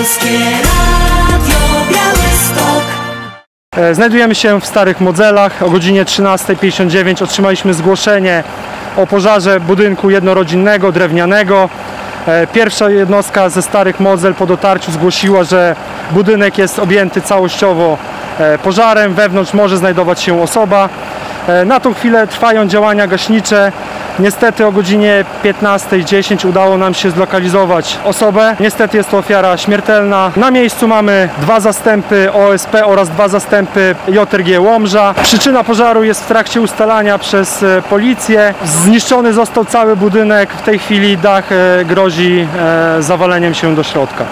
Polskie Radio Białystok. E, Znajdujemy się w Starych Modzelach. O godzinie 13.59 otrzymaliśmy zgłoszenie o pożarze budynku jednorodzinnego, drewnianego. E, Pierwsza jednostka ze Starych Modzel po dotarciu zgłosiła, że budynek jest objęty całościowo e, pożarem. Wewnątrz może znajdować się osoba. E, Na tą chwilę trwają działania gaśnicze. Niestety o godzinie 15.10 udało nam się zlokalizować osobę. Niestety jest to ofiara śmiertelna. Na miejscu mamy dwa zastępy OSP oraz dwa zastępy JRG Łomża. Przyczyna pożaru jest w trakcie ustalania przez e, policję. Zniszczony został cały budynek. W tej chwili dach e, grozi zawaleniem się do środka.